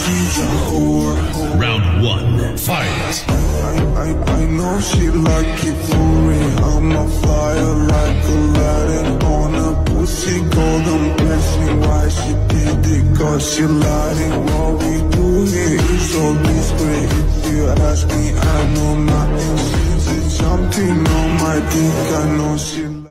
she's a whore. Round one, fight. I, I, I know she like it for me. I'm a fire like Aladdin on a pussy golden blessing. Why she did it? Cause she lied. What we do here is so discreet. If you ask me, I know nothing. She's something on my dick. I know she